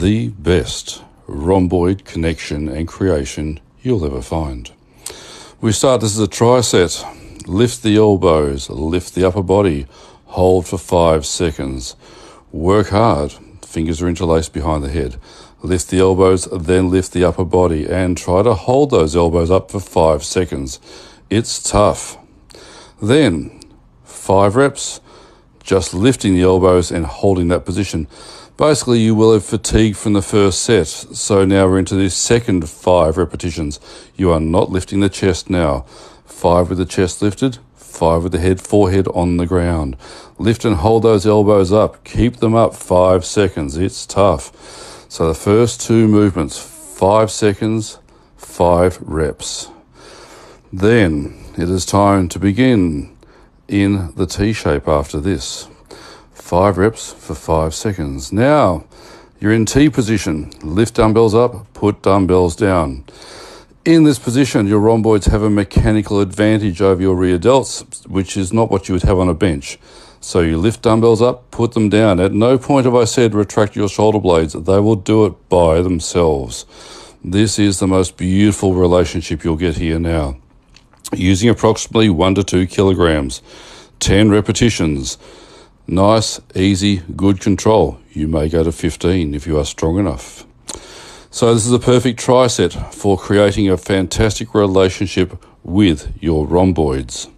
the best rhomboid connection and creation you'll ever find. We start this is a triset. Lift the elbows, lift the upper body, hold for five seconds. Work hard, fingers are interlaced behind the head. Lift the elbows, then lift the upper body, and try to hold those elbows up for five seconds. It's tough. Then, five reps, just lifting the elbows and holding that position. Basically, you will have fatigued from the first set, so now we're into the second five repetitions. You are not lifting the chest now. Five with the chest lifted, five with the head, forehead on the ground. Lift and hold those elbows up. Keep them up five seconds. It's tough. So the first two movements, five seconds, five reps. Then it is time to begin in the T shape after this. Five reps for five seconds. Now you're in T position. Lift dumbbells up, put dumbbells down. In this position, your rhomboids have a mechanical advantage over your rear delts, which is not what you would have on a bench. So you lift dumbbells up, put them down. At no point have I said retract your shoulder blades. They will do it by themselves. This is the most beautiful relationship you'll get here now. Using approximately one to two kilograms, 10 repetitions. Nice, easy, good control. You may go to 15 if you are strong enough. So, this is a perfect triset for creating a fantastic relationship with your rhomboids.